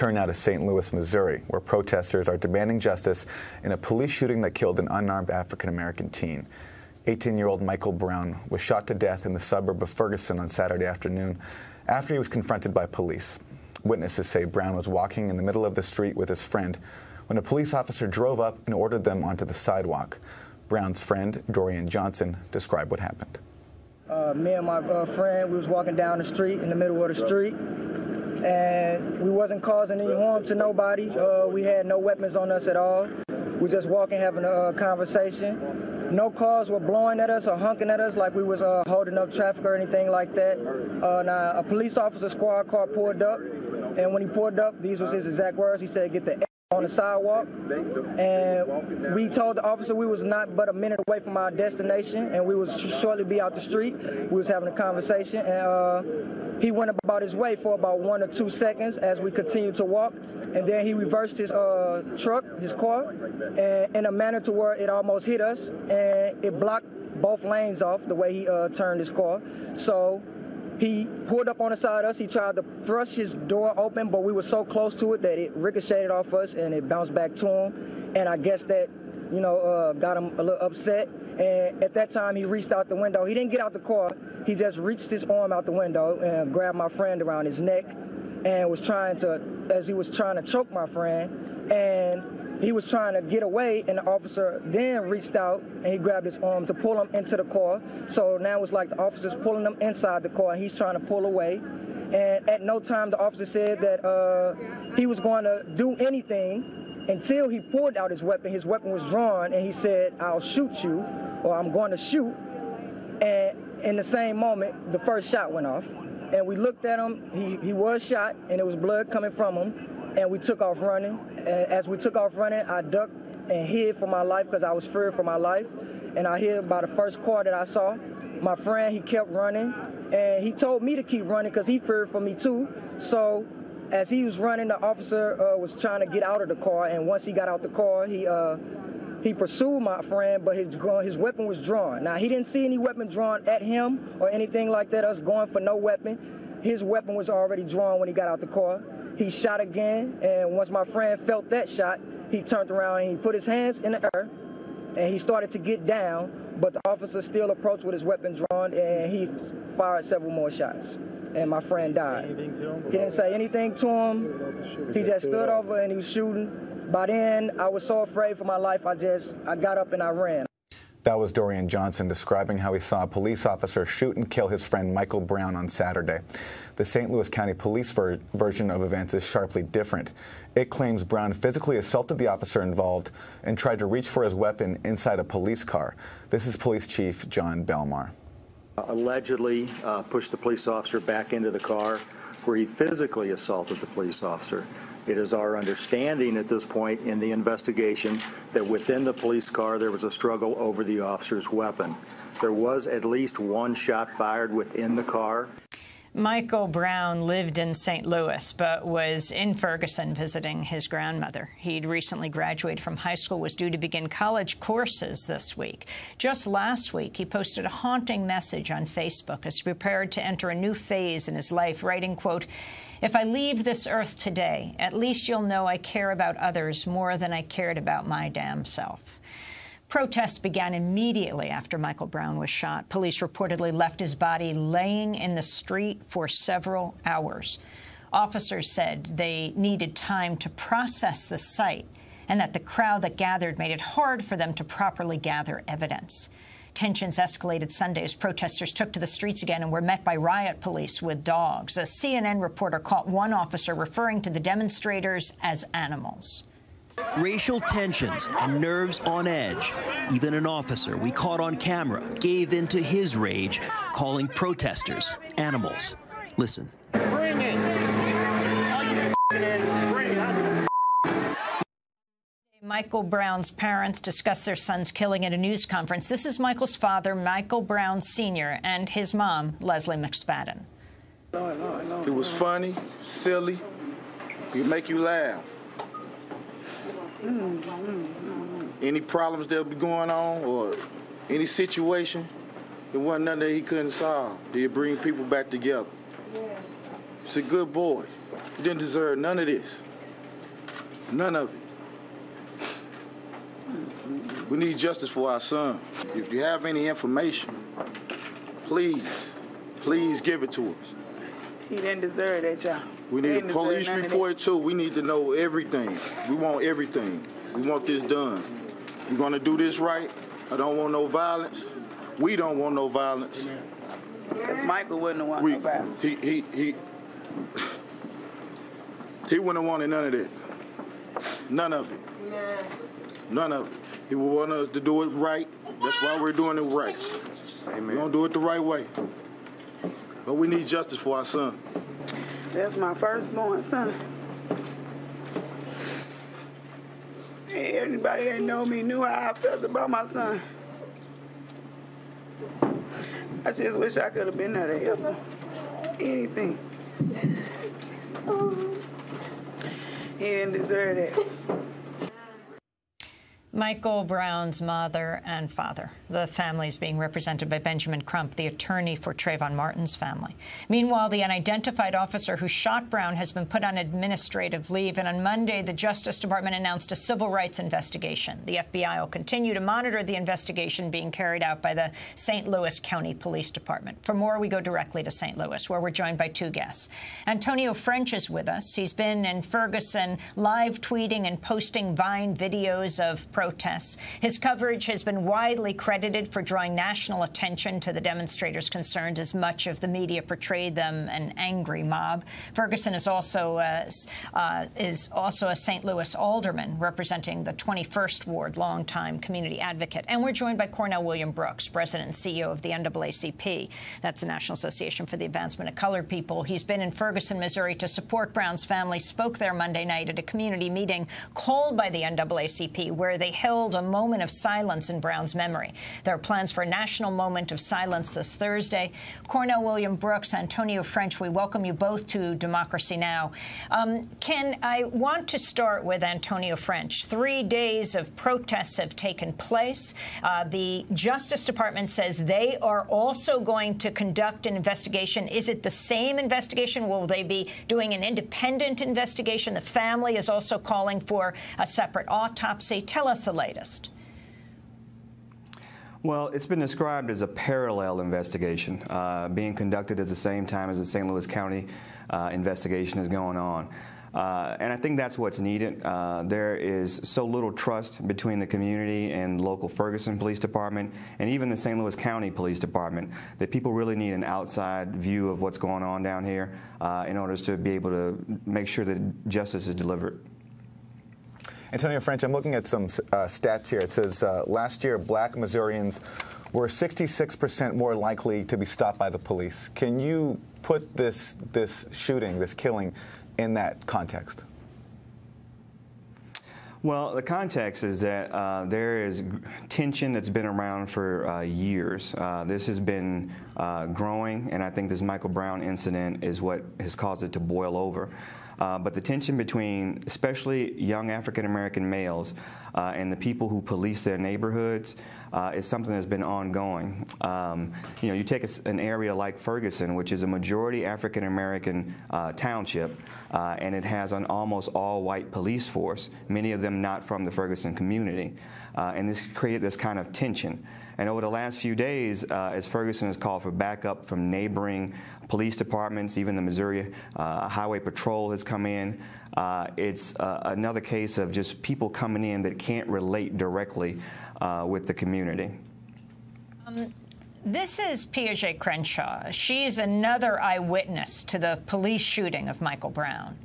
Turn now to St. Louis, Missouri, where protesters are demanding justice in a police shooting that killed an unarmed African American teen. 18 year old Michael Brown was shot to death in the suburb of Ferguson on Saturday afternoon after he was confronted by police. Witnesses say Brown was walking in the middle of the street with his friend when a police officer drove up and ordered them onto the sidewalk. Brown's friend, Dorian Johnson, described what happened. Uh, me and my uh, friend, we was walking down the street in the middle of the street, and we wasn't causing any harm to nobody. Uh, we had no weapons on us at all. We just walking, having a conversation. No cars were blowing at us or honking at us like we was uh, holding up traffic or anything like that. Uh, now, a police officer squad car pulled up, and when he pulled up, these was his exact words. He said, "Get the on the sidewalk, and we told the officer we was not but a minute away from our destination, and we was shortly be out the street. We was having a conversation, and uh, he went about his way for about one or two seconds as we continued to walk, and then he reversed his uh, truck, his car, and in a manner to where it almost hit us, and it blocked both lanes off the way he uh, turned his car. So he pulled up on the side of us. He tried to thrust his door open, but we were so close to it that it ricocheted off us and it bounced back to him. And I guess that, you know, uh, got him a little upset. And at that time, he reached out the window. He didn't get out the car. He just reached his arm out the window and grabbed my friend around his neck and was trying to, as he was trying to choke my friend. And he was trying to get away, and the officer then reached out and he grabbed his arm to pull him into the car. So now it's like the officer's pulling him inside the car, and he's trying to pull away. And at no time the officer said that uh, he was going to do anything until he pulled out his weapon. His weapon was drawn, and he said, "I'll shoot you," or "I'm going to shoot." And in the same moment, the first shot went off, and we looked at him. He he was shot, and there was blood coming from him and we took off running. And as we took off running, I ducked and hid for my life because I was feared for my life. And I hid by the first car that I saw. My friend, he kept running, and he told me to keep running because he feared for me too. So as he was running, the officer uh, was trying to get out of the car, and once he got out the car, he uh, he pursued my friend, but his his weapon was drawn. Now he didn't see any weapon drawn at him or anything like that. Us going for no weapon. His weapon was already drawn when he got out the car. He shot again, and once my friend felt that shot, he turned around and he put his hands in the air, and he started to get down, but the officer still approached with his weapon drawn, and he fired several more shots. And my friend died. He didn't say anything to him. He just stood over and he was shooting. By then, I was so afraid for my life, I just, I got up and I ran. That was Dorian Johnson describing how he saw a police officer shoot and kill his friend Michael Brown on Saturday. The St. Louis County Police ver version of events is sharply different. It claims Brown physically assaulted the officer involved and tried to reach for his weapon inside a police car. This is Police Chief Jon Belmar. Allegedly uh, pushed the police officer back into the car where he physically assaulted the police officer. It is our understanding at this point in the investigation that within the police car there was a struggle over the officer's weapon. There was at least one shot fired within the car. Michael Brown lived in St. Louis, but was in Ferguson visiting his grandmother. He'd recently graduated from high school, was due to begin college courses this week. Just last week, he posted a haunting message on Facebook as he prepared to enter a new phase in his life, writing, quote, if I leave this earth today, at least you'll know I care about others more than I cared about my damn self. Protests began immediately after Michael Brown was shot. Police reportedly left his body laying in the street for several hours. Officers said they needed time to process the site and that the crowd that gathered made it hard for them to properly gather evidence. Tensions escalated Sunday as protesters took to the streets again and were met by riot police with dogs. A CNN reporter caught one officer referring to the demonstrators as animals. Racial tensions and nerves on edge. Even an officer we caught on camera gave in to his rage, calling protesters animals. Listen. Bring it. Michael Brown's parents discussed their son's killing at a news conference. This is Michael's father, Michael Brown Sr., and his mom, Lesley McSpadden. It was funny, silly. It make you laugh. Any problems that be going on or any situation, it wasn't nothing that he couldn't solve. He'd bring people back together. Yes. He's a good boy. He didn't deserve none of this. None of it. We need justice for our son. If you have any information, please, please give it to us. He didn't deserve that, y'all. We need a police deserve none of report too. We need to know everything. We want everything. We want this done. We're gonna do this right. I don't want no violence. We don't want no violence. Because Michael wouldn't have wanted We, no violence. he, he, he, he wouldn't have wanted none of that. None of it. None of it. He would want us to do it right. That's why we're doing it right. We're gonna do it the right way. But we need justice for our son. That's my firstborn son. Everybody that know me knew how I felt about my son. I just wish I could have been there to help him. Anything. He didn't deserve that. Michael Brown's mother and father. The family is being represented by Benjamin Crump, the attorney for Trayvon Martin's family. Meanwhile, the unidentified officer who shot Brown has been put on administrative leave, and on Monday, the Justice Department announced a civil rights investigation. The FBI will continue to monitor the investigation being carried out by the St. Louis County Police Department. For more, we go directly to St. Louis, where we're joined by two guests. Antonio French is with us. He's been in Ferguson live tweeting and posting Vine videos of protests. His coverage has been widely credited for drawing national attention to the demonstrators concerned as much of the media portrayed them an angry mob. Ferguson is also uh, uh, is also a St. Louis alderman representing the 21st Ward, longtime community advocate. And we're joined by Cornell William Brooks, president and CEO of the NAACP. That's the National Association for the Advancement of Colored People. He's been in Ferguson, Missouri to support Brown's family, spoke there Monday night at a community meeting called by the NAACP where they held a moment of silence in Brown's memory. There are plans for a national moment of silence this Thursday. Cornell William Brooks, Antonio French, we welcome you both to Democracy Now! Um, Ken, I want to start with Antonio French. Three days of protests have taken place. Uh, the Justice Department says they are also going to conduct an investigation. Is it the same investigation? Will they be doing an independent investigation? The family is also calling for a separate autopsy. Tell us the latest. Well, it's been described as a parallel investigation uh, being conducted at the same time as the St. Louis County uh, investigation is going on. Uh, and I think that's what's needed. Uh, there is so little trust between the community and local Ferguson Police Department and even the St. Louis County Police Department that people really need an outside view of what's going on down here uh, in order to be able to make sure that justice is delivered. Antonio French, I'm looking at some uh, stats here. It says uh, last year, black Missourians were 66% more likely to be stopped by the police. Can you put this, this shooting, this killing, in that context? Well, the context is that uh, there is tension that's been around for uh, years. Uh, this has been uh, growing, and I think this Michael Brown incident is what has caused it to boil over. Uh, but the tension between, especially young African American males, uh, and the people who police their neighborhoods uh, is something that's been ongoing. Um, you know, you take an area like Ferguson, which is a majority African American uh, township, uh, and it has an almost all-white police force, many of them not from the Ferguson community, uh, and this created this kind of tension. And over the last few days, uh, as Ferguson has called for backup from neighboring police departments, even the Missouri uh, Highway Patrol has come in. Uh, it's uh, another case of just people coming in that can't relate directly uh, with the community. Um, this is Piaget Crenshaw. She's another eyewitness to the police shooting of Michael Brown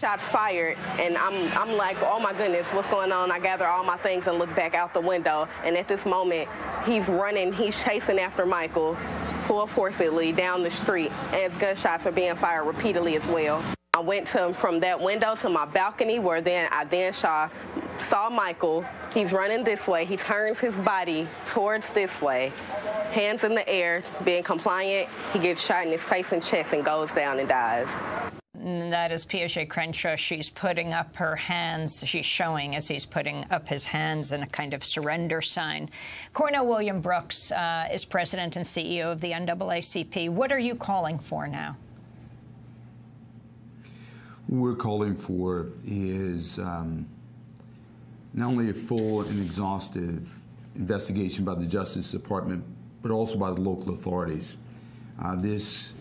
shots fired and I'm I'm like, oh my goodness, what's going on? I gather all my things and look back out the window and at this moment he's running, he's chasing after Michael full forcefully down the street and gunshots are being fired repeatedly as well. I went to, from that window to my balcony where then I then saw, saw Michael. He's running this way. He turns his body towards this way, hands in the air, being compliant. He gets shot in his face and chest and goes down and dies. And that is Piaget Crenshaw. She's putting up her hands. She's showing as he's putting up his hands in a kind of surrender sign. Cornell William Brooks uh, is president and CEO of the NAACP. What are you calling for now? what we're calling for is um, not only a full and exhaustive investigation by the Justice Department, but also by the local authorities. Uh, this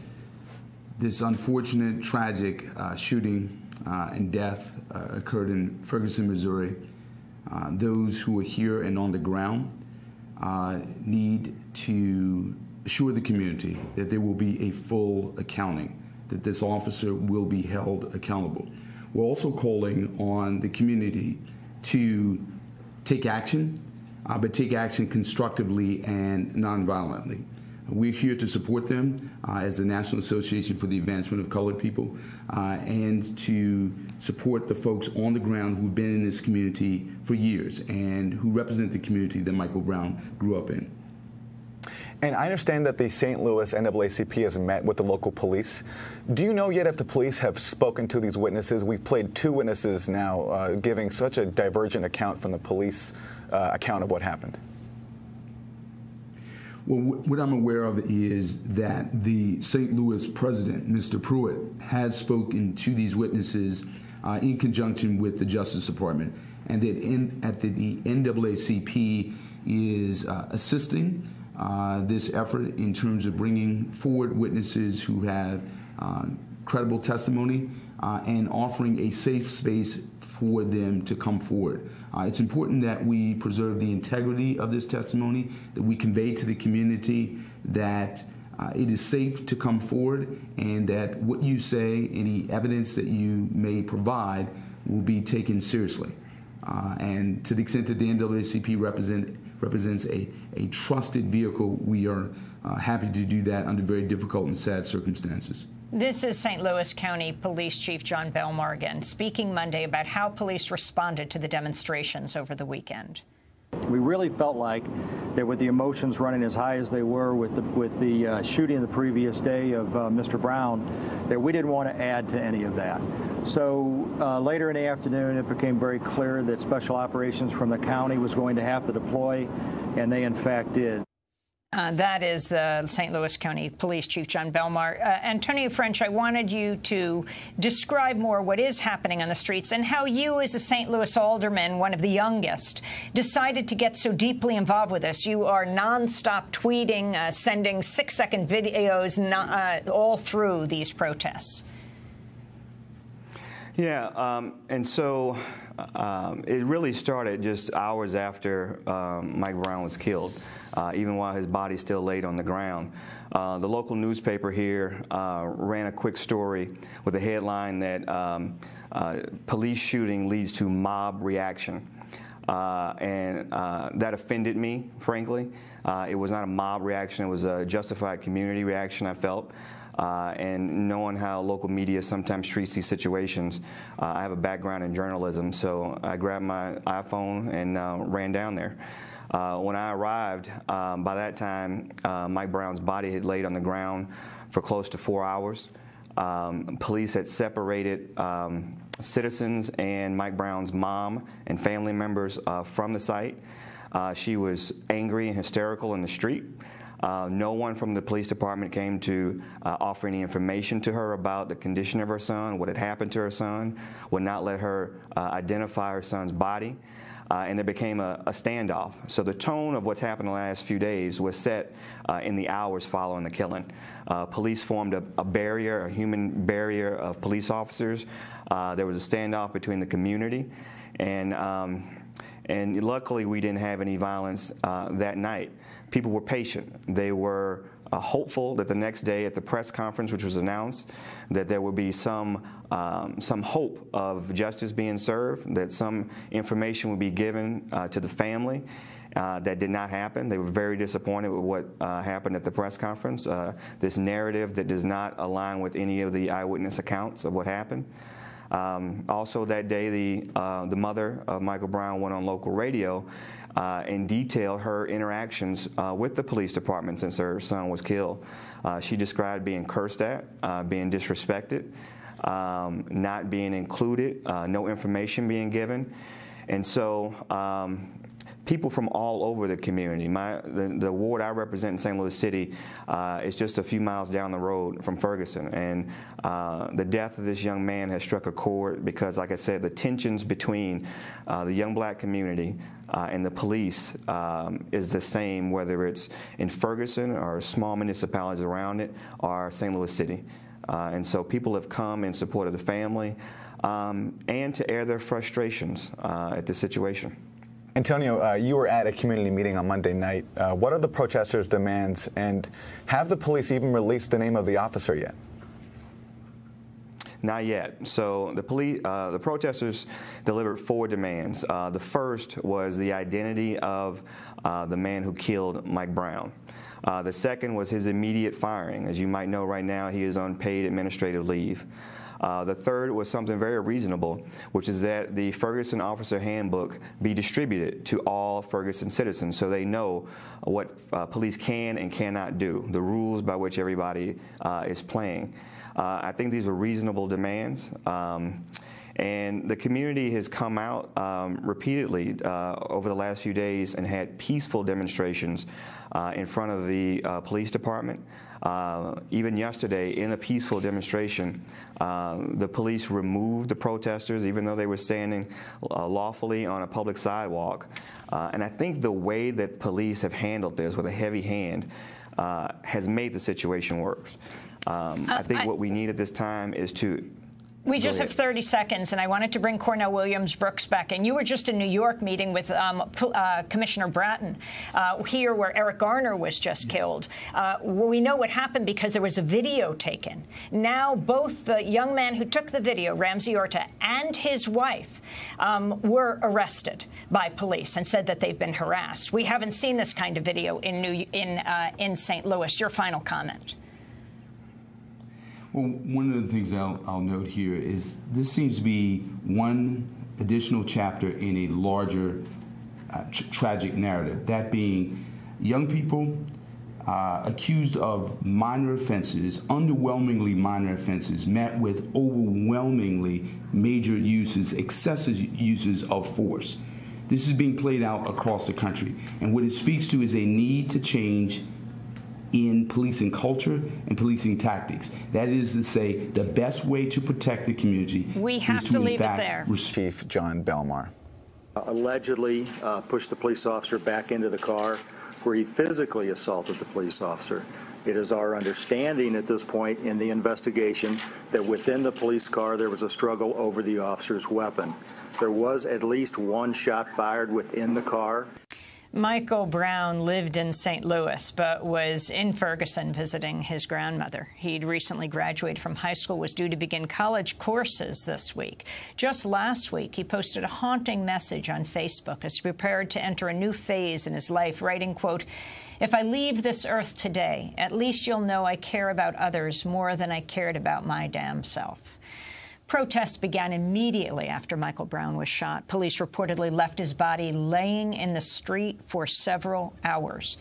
this unfortunate, tragic uh, shooting uh, and death uh, occurred in Ferguson, Missouri. Uh, those who are here and on the ground uh, need to assure the community that there will be a full accounting, that this officer will be held accountable. We're also calling on the community to take action, but take action constructively and nonviolently. We're here to support them uh, as the National Association for the Advancement of Colored People uh, and to support the folks on the ground who've been in this community for years and who represent the community that Michael Brown grew up in. And I understand that the St. Louis NAACP has met with the local police. Do you know yet if the police have spoken to these witnesses? We've played two witnesses now uh, giving such a divergent account from the police uh, account of what happened. Well, what I'm aware of is that the St. Louis president, Mr. Pruitt, has spoken to these witnesses uh, in conjunction with the Justice Department, and that in, at the, the NAACP is uh, assisting uh, this effort in terms of bringing forward witnesses who have uh, credible testimony uh, and offering a safe space for them to come forward. Uh, it's important that we preserve the integrity of this testimony, that we convey to the community that uh, it is safe to come forward, and that what you say, any evidence that you may provide, will be taken seriously. Uh, and to the extent that the NAACP represent, represents a, a trusted vehicle, we are uh, happy to do that under very difficult and sad circumstances. This is St. Louis County Police Chief John Bell-Morgan speaking Monday about how police responded to the demonstrations over the weekend. We really felt like that with the emotions running as high as they were with the, with the uh, shooting the previous day of uh, Mr. Brown, that we didn't want to add to any of that. So uh, later in the afternoon, it became very clear that special operations from the county was going to have to deploy, and they in fact did. Uh, that is the St. Louis County Police Chief Jon Belmar. Uh, Antonio French, I wanted you to describe more what is happening on the streets and how you, as a St. Louis alderman, one of the youngest, decided to get so deeply involved with this. You are nonstop tweeting, uh, sending six-second videos uh, all through these protests. Yeah, um, and so um, it really started just hours after um, Mike Brown was killed uh, even while his body still laid on the ground. Uh, the local newspaper here uh, ran a quick story with a headline that um, uh, police shooting leads to mob reaction. Uh, and uh, that offended me, frankly. it was not a mob reaction, it was a justified community reaction, I felt. Uh, and knowing how local media sometimes treats these situations. Uh, I have a background in journalism, so I grabbed my iPhone and uh, ran down there. Uh, when I arrived, um, by that time, uh, Mike Brown's body had laid on the ground for close to four hours. Um, police had separated um, citizens and Mike Brown's mom and family members uh, from the site. She was angry and hysterical in the street. Uh, no one from the police department came to uh, offer any information to her about the condition of her son, what had happened to her son, would not let her uh, identify her son's body uh, and there became a, a, standoff. So the tone of what's happened the last few days was set uh, in the hours following the killing. Uh, police formed a, a, barrier, a human barrier of police officers. There was a standoff between the community, and um, and luckily we didn't have any violence that night. People were patient. They were uh, hopeful that the next day at the press conference, which was announced, that there would be some um, some hope of justice being served, that some information would be given uh, to the family. Uh, that did not happen. They were very disappointed with what uh, happened at the press conference. Uh, this narrative that does not align with any of the eyewitness accounts of what happened. Um, also, that day, the uh, the mother of Michael Brown went on local radio uh, and detailed her interactions uh, with the police department since her son was killed. Uh, she described being cursed at, uh, being disrespected, um, not being included, uh, no information being given. And so um, people from all over the community. My, the, the ward I represent in St. Louis City uh, is just a few miles down the road from Ferguson. And uh, the death of this young man has struck a chord because, like I said, the tensions between uh, the young black community uh, and the police um, is the same whether it's in Ferguson or small municipalities around it or St. Louis City. Uh, and so people have come in support of the family um, and to air their frustrations uh, at the situation. Antonio, uh, you were at a community meeting on Monday night. Uh, what are the protesters' demands, and have the police even released the name of the officer yet? Not yet. So the police, uh, the protesters delivered four demands. Uh, the first was the identity of uh, the man who killed Mike Brown. Uh, the second was his immediate firing. As you might know, right now he is on paid administrative leave. Uh, the third was something very reasonable, which is that the Ferguson Officer Handbook be distributed to all Ferguson citizens so they know what uh, police can and cannot do, the rules by which everybody uh, is playing. Uh, I think these are reasonable demands. Um, and the community has come out um, repeatedly uh, over the last few days and had peaceful demonstrations uh, in front of the uh, police department. Uh, even yesterday, in a peaceful demonstration, uh, the police removed the protesters, even though they were standing uh, lawfully on a public sidewalk. and I think the way that police have handled this with a heavy hand has made the situation worse. Um, I think I, what we need at this time is to we just have 30 seconds, and I wanted to bring Cornell Williams Brooks back. And you were just in New York meeting with um, uh, Commissioner Bratton uh, here, where Eric Garner was just killed. Uh, we know what happened because there was a video taken. Now, both the young man who took the video, Ramsey Orta, and his wife um, were arrested by police and said that they've been harassed. We haven't seen this kind of video in New in uh, in St. Louis. Your final comment. Well, one of the things I'll, I'll note here is this seems to be one additional chapter in a larger uh, tr tragic narrative, that being young people uh, accused of minor offenses, underwhelmingly minor offenses, met with overwhelmingly major uses, excessive uses of force. This is being played out across the country. And what it speaks to is a need to change in policing culture and policing tactics. That is to say, the best way to protect the community we have to, to leave it there. Chief Jon Belmar. Allegedly uh, pushed the police officer back into the car where he physically assaulted the police officer. It is our understanding at this point in the investigation that within the police car there was a struggle over the officer's weapon. There was at least one shot fired within the car. Michael Brown lived in St. Louis, but was in Ferguson visiting his grandmother. He'd recently graduated from high school, was due to begin college courses this week. Just last week, he posted a haunting message on Facebook as he prepared to enter a new phase in his life, writing, quote, if I leave this earth today, at least you'll know I care about others more than I cared about my damn self. Protests began immediately after Michael Brown was shot. Police reportedly left his body laying in the street for several hours.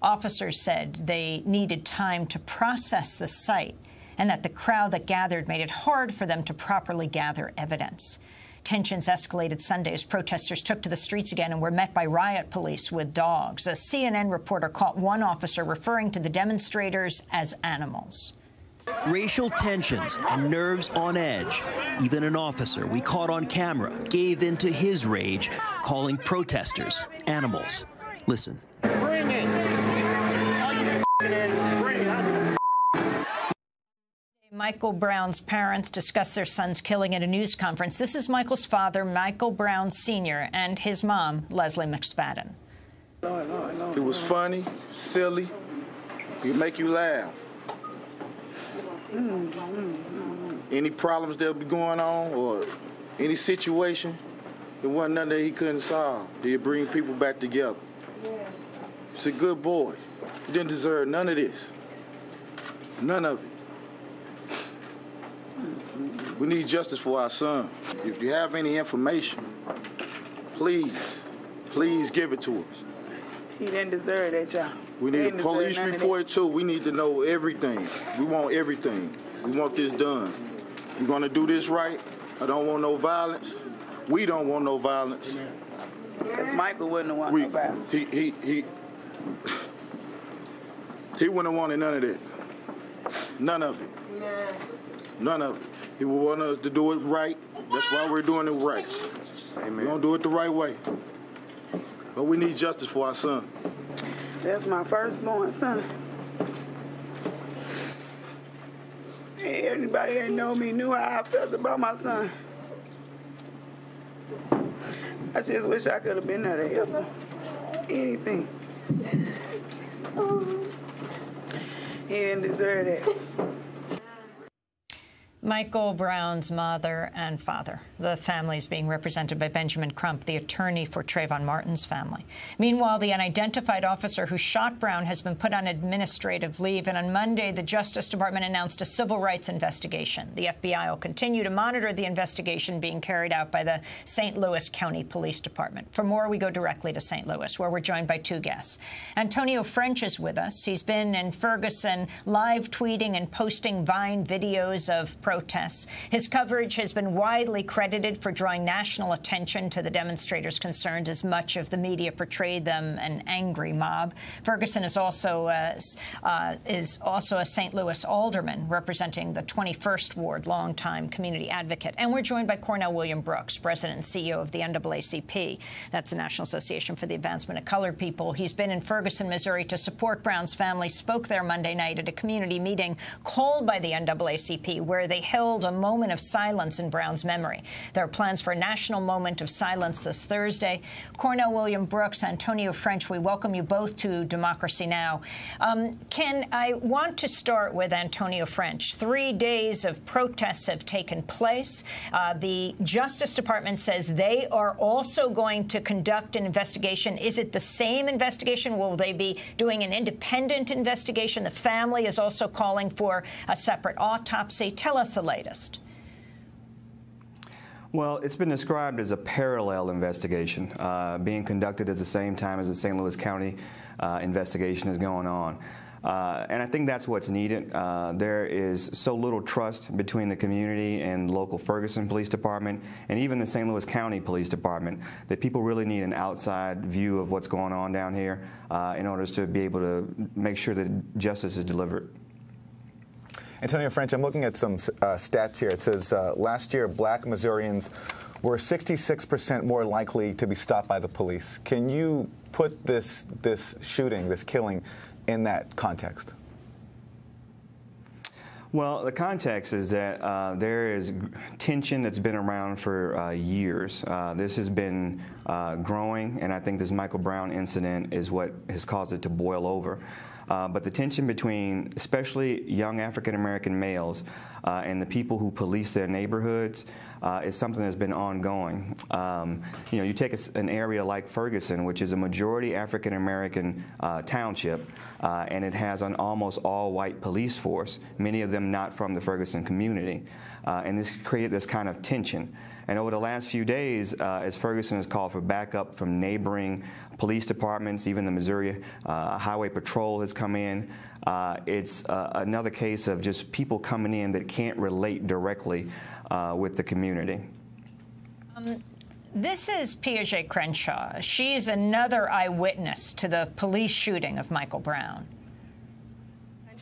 Officers said they needed time to process the site and that the crowd that gathered made it hard for them to properly gather evidence. Tensions escalated Sunday as protesters took to the streets again and were met by riot police with dogs. A CNN reporter caught one officer referring to the demonstrators as animals. Racial tensions and nerves on edge. Even an officer we caught on camera gave in to his rage, calling protesters animals. Listen. Bring it. Michael Brown's parents discussed their son's killing at a news conference. This is Michael's father, Michael Brown Sr., and his mom, Lesley McSpadden. It was funny, silly. It make you laugh. Mm, mm, mm, any problems that will be going on or any situation, it wasn't nothing that he couldn't solve. He'd bring people back together. Yes. He's a good boy. He didn't deserve none of this. None of it. We need justice for our son. If you have any information, please, please give it to us. He didn't deserve that job. We need a police report too. We need to know everything. We want everything. We want this done. We're gonna do this right. I don't want no violence. We don't want no violence. Because Michael wouldn't have wanted We, nobody. he, he, he, he wouldn't have wanted none of that. None of it. None of it. He would want us to do it right. That's why we're doing it right. Amen. We're gonna do it the right way. But we need justice for our son. That's my firstborn son. Everybody that know me knew how I felt about my son. I just wish I could have been there to help him. Anything. He didn't deserve that. Michael Brown's mother and father. The family is being represented by Benjamin Crump, the attorney for Trayvon Martin's family. Meanwhile, the unidentified officer who shot Brown has been put on administrative leave, and on Monday, the Justice Department announced a civil rights investigation. The FBI will continue to monitor the investigation being carried out by the St. Louis County Police Department. For more, we go directly to St. Louis, where we're joined by two guests. Antonio French is with us. He's been in Ferguson live tweeting and posting Vine videos of protests. His coverage has been widely credited for drawing national attention to the demonstrators concerned as much of the media portrayed them an angry mob. Ferguson is also uh, uh, is also a St. Louis alderman representing the 21st Ward, longtime community advocate. And we're joined by Cornell William Brooks, president and CEO of the NAACP. That's the National Association for the Advancement of Colored People. He's been in Ferguson, Missouri to support Brown's family, spoke there Monday night at a community meeting called by the NAACP where they held a moment of silence in Brown's memory. There are plans for a national moment of silence this Thursday. Cornell William Brooks, Antonio French, we welcome you both to Democracy Now! Um, Ken, I want to start with Antonio French. Three days of protests have taken place. Uh, the Justice Department says they are also going to conduct an investigation. Is it the same investigation? Will they be doing an independent investigation? The family is also calling for a separate autopsy. Tell us the latest. Well, it's been described as a parallel investigation uh, being conducted at the same time as the St. Louis County uh, investigation is going on. Uh, and I think that's what's needed. Uh, there is so little trust between the community and local Ferguson Police Department and even the St. Louis County Police Department that people really need an outside view of what's going on down here uh, in order to be able to make sure that justice is delivered. Antonio French, I'm looking at some uh, stats here. It says uh, last year, black Missourians were 66% more likely to be stopped by the police. Can you put this, this shooting, this killing, in that context? Well, the context is that uh, there is tension that's been around for uh, years. Uh, this has been uh, growing, and I think this Michael Brown incident is what has caused it to boil over. Uh, but the tension between, especially young African American males, uh, and the people who police their neighborhoods uh, is something that's been ongoing. Um, you know, you take a, an area like Ferguson, which is a majority African American uh, township, uh, and it has an almost all-white police force. Many of them not from the Ferguson community, uh, and this created this kind of tension. And over the last few days, uh, as Ferguson has called for backup from neighboring police departments, even the Missouri uh, Highway Patrol has come in. Uh, it's uh, another case of just people coming in that can't relate directly uh, with the community. Um, this is Piaget Crenshaw. She's another eyewitness to the police shooting of Michael Brown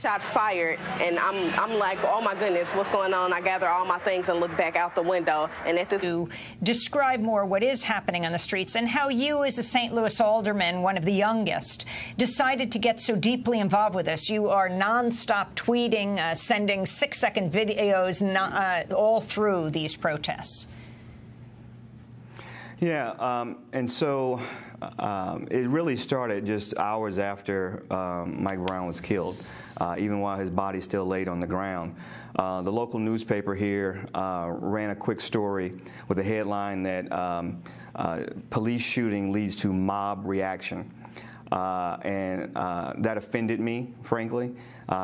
shots fired and I'm I'm like, oh my goodness, what's going on? I gather all my things and look back out the window and at this to describe more what is happening on the streets and how you as a St. Louis alderman, one of the youngest, decided to get so deeply involved with this. You are nonstop tweeting, uh, sending six-second videos uh, all through these protests. Yeah, um, and so um, it really started just hours after um, Mike Brown was killed uh, even while his body still laid on the ground. Uh, the local newspaper here uh, ran a quick story with a headline that um, uh, police shooting leads to mob reaction. Uh, and that offended me, frankly.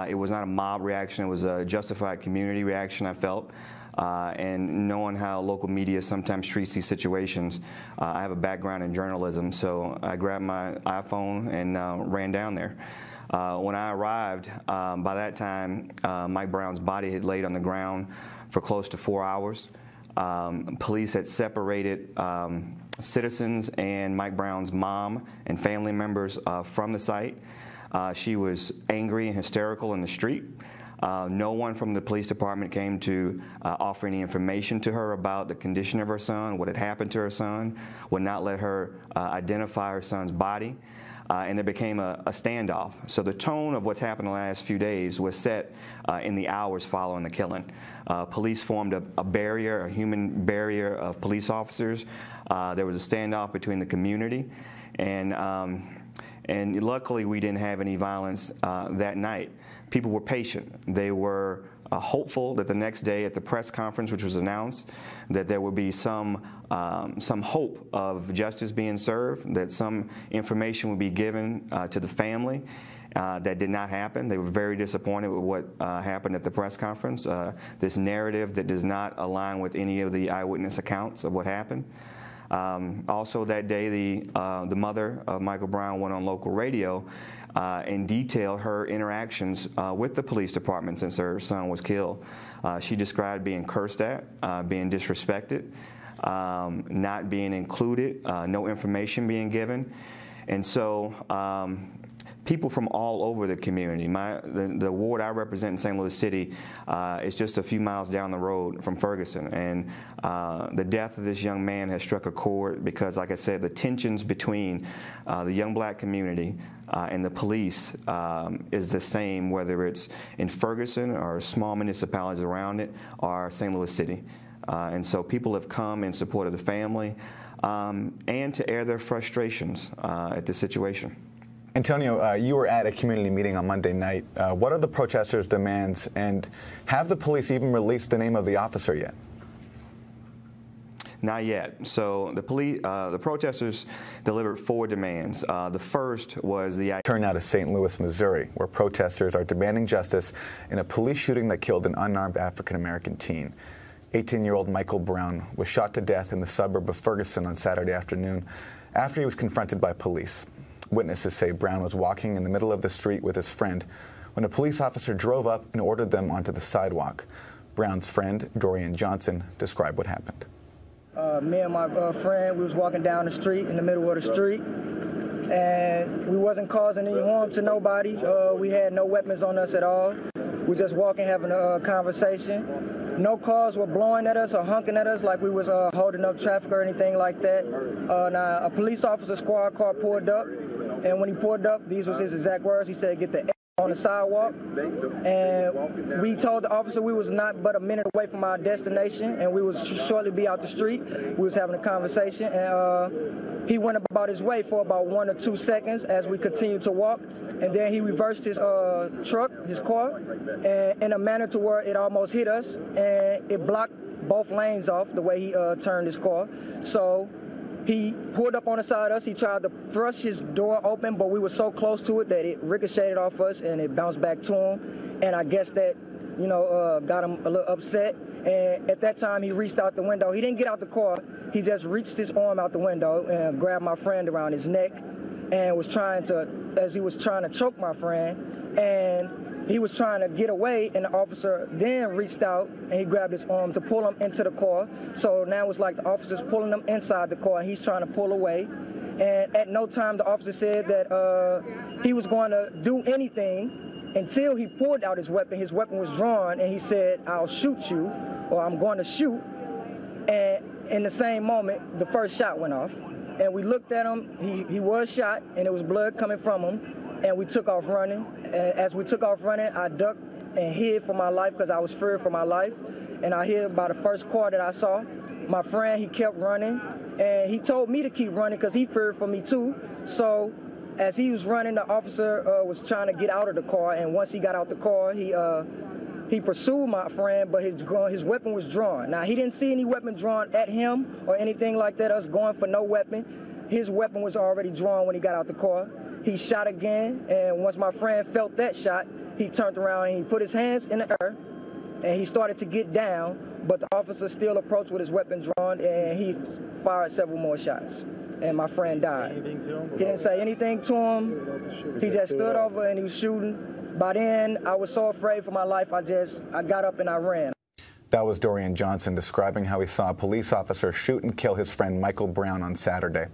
it was not a mob reaction, it was a justified community reaction, I felt. Uh, and knowing how local media sometimes treats these situations. Uh, I have a background in journalism, so I grabbed my iPhone and uh, ran down there. Uh, when I arrived, um, by that time, uh, Mike Brown's body had laid on the ground for close to four hours. Um, police had separated um, citizens and Mike Brown's mom and family members uh, from the site. Uh, she was angry and hysterical in the street. Uh, no one from the police department came to uh, offer any information to her about the condition of her son, what had happened to her son, would not let her uh, identify her son's body. Uh, and it became a, a, standoff. So the tone of what's happened the last few days was set uh, in the hours following the killing. Uh, police formed a, a, barrier, a human barrier of police officers. there was a standoff between the community, and um, and luckily we didn't have any violence that night people were patient. They were uh, hopeful that the next day at the press conference, which was announced, that there would be some um, some hope of justice being served, that some information would be given uh, to the family. Uh, that did not happen. They were very disappointed with what uh, happened at the press conference. Uh, this narrative that does not align with any of the eyewitness accounts of what happened. Um, also, that day, the uh, the mother of Michael Brown went on local radio uh, and detailed her interactions uh, with the police department since her son was killed. Uh, she described being cursed at, uh, being disrespected, um, not being included, uh, no information being given. And so um, people from all over the community. My, the, the ward I represent in St. Louis City uh, is just a few miles down the road from Ferguson. And uh, the death of this young man has struck a chord because, like I said, the tensions between uh, the young black community uh, and the police um, is the same whether it's in Ferguson or small municipalities around it or St. Louis City. Uh, and so people have come in support of the family um, and to air their frustrations uh, at the situation. Antonio, uh, you were at a community meeting on Monday night. Uh, what are the protesters' demands, and have the police even released the name of the officer yet? Not yet. So the police, uh, the protesters delivered four demands. Uh, the first was the turn now to St. Louis, Missouri, where protesters are demanding justice in a police shooting that killed an unarmed African American teen. 18-year-old Michael Brown was shot to death in the suburb of Ferguson on Saturday afternoon after he was confronted by police. Witnesses say Brown was walking in the middle of the street with his friend when a police officer drove up and ordered them onto the sidewalk. Brown's friend, Dorian Johnson, described what happened. Uh, me and my uh, friend, we was walking down the street in the middle of the street, and we wasn't causing any harm to nobody. Uh, we had no weapons on us at all. We just walking, having a conversation. No cars were blowing at us or honking at us like we was uh, holding up traffic or anything like that. Uh, now, a police officer squad car pulled up, and when he pulled up, these was his exact words. He said, "Get the on the sidewalk, and we told the officer we was not but a minute away from our destination, and we was shortly be out the street. We was having a conversation, and uh, he went about his way for about one or two seconds as we continued to walk, and then he reversed his uh, truck, his car, and in a manner to where it almost hit us, and it blocked both lanes off the way he uh, turned his car. So he pulled up on the side of us. He tried to thrust his door open, but we were so close to it that it ricocheted off us and it bounced back to him. And I guess that, you know, uh, got him a little upset. And at that time, he reached out the window. He didn't get out the car. He just reached his arm out the window and grabbed my friend around his neck and was trying to, as he was trying to choke my friend. And he was trying to get away, and the officer then reached out and he grabbed his arm to pull him into the car. So now it's like the officer's pulling him inside the car, and he's trying to pull away. And at no time the officer said that uh, he was going to do anything until he pulled out his weapon. His weapon was drawn, and he said, "I'll shoot you," or "I'm going to shoot." And in the same moment, the first shot went off, and we looked at him. He he was shot, and there was blood coming from him and we took off running. And as we took off running, I ducked and hid for my life because I was feared for my life. And I hid by the first car that I saw. My friend, he kept running, and he told me to keep running because he feared for me too. So as he was running, the officer uh, was trying to get out of the car, and once he got out the car, he uh, he pursued my friend, but his his weapon was drawn. Now he didn't see any weapon drawn at him or anything like that. Us going for no weapon. His weapon was already drawn when he got out the car. He shot again, and once my friend felt that shot, he turned around and he put his hands in the air, and he started to get down, but the officer still approached with his weapon drawn, and he fired several more shots. And my friend died. He didn't say anything to him. He just stood over and he was shooting. By then, I was so afraid for my life, I just, I got up and I ran. That was Dorian Johnson describing how he saw a police officer shoot and kill his friend Michael Brown on Saturday.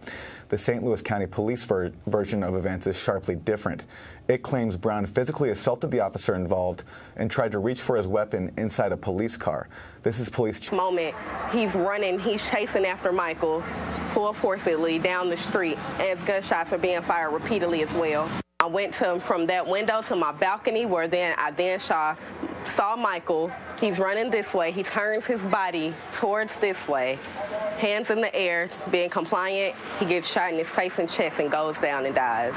The St. Louis County Police ver version of events is sharply different. It claims Brown physically assaulted the officer involved and tried to reach for his weapon inside a police car. This is police. Moment, he's running, he's chasing after Michael full forcefully down the street as gunshots are being fired repeatedly as well. I went to, from that window to my balcony where then I then saw, saw Michael. He's running this way. He turns his body towards this way, hands in the air, being compliant. He gets shot in his face and chest and goes down and dies.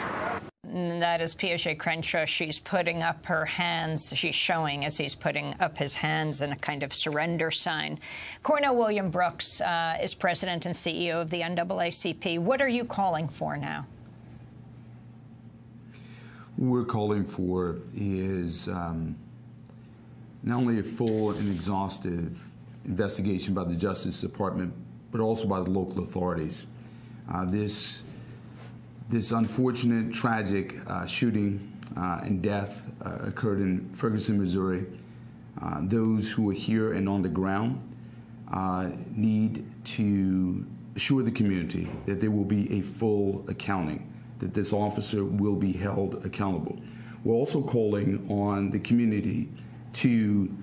That is Piaget Crenshaw. She's putting up her hands. She's showing as he's putting up his hands in a kind of surrender sign. Cornell William Brooks uh, is president and CEO of the NAACP. What are you calling for now? we're calling for is um, not only a full and exhaustive investigation by the Justice Department, but also by the local authorities. Uh, this this unfortunate, tragic uh, shooting uh, and death uh, occurred in Ferguson, Missouri. Uh, those who are here and on the ground uh, need to assure the community that there will be a full accounting that this officer will be held accountable. We're also calling on the community to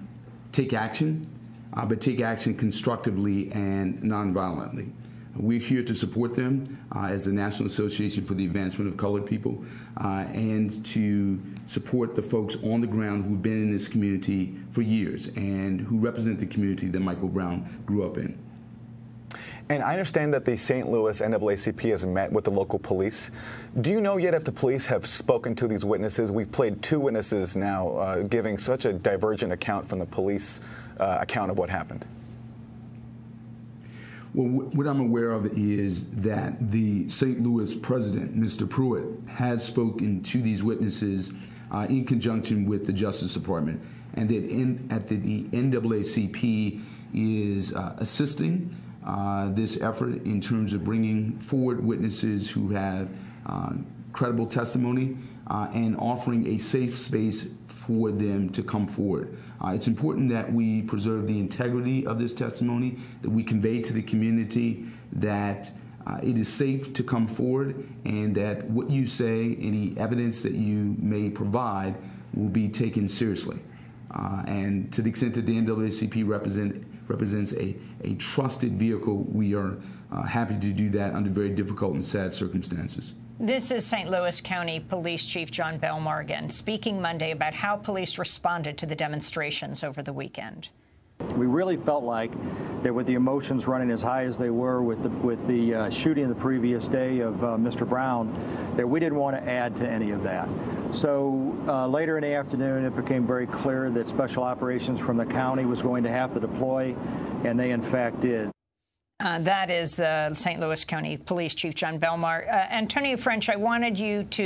take action, uh, but take action constructively and nonviolently. We're here to support them uh, as the National Association for the Advancement of Colored People uh, and to support the folks on the ground who've been in this community for years and who represent the community that Michael Brown grew up in. And I understand that the St. Louis NAACP has met with the local police. Do you know yet if the police have spoken to these witnesses? We've played two witnesses now uh, giving such a divergent account from the police uh, account of what happened. Well, what I'm aware of is that the St. Louis president, Mr. Pruitt, has spoken to these witnesses uh, in conjunction with the Justice Department, and that in, at the, the NAACP is uh, assisting uh, this effort in terms of bringing forward witnesses who have uh, credible testimony uh, and offering a safe space for them to come forward. Uh, it's important that we preserve the integrity of this testimony, that we convey to the community that uh, it is safe to come forward and that what you say, any evidence that you may provide, will be taken seriously. Uh, and to the extent that the NAACP represent, represents a, a trusted vehicle, we are uh, happy to do that under very difficult and sad circumstances. This is St. Louis County Police Chief John Bellmorgan speaking Monday about how police responded to the demonstrations over the weekend. We really felt like that with the emotions running as high as they were with the, with the uh, shooting the previous day of uh, Mr. Brown, that we didn't want to add to any of that. So uh, later in the afternoon, it became very clear that special operations from the county was going to have to deploy, and they in fact did. Uh, that is the St. Louis County Police Chief Jon Belmar. Uh, Antonio French, I wanted you to